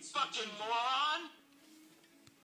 fucking moron!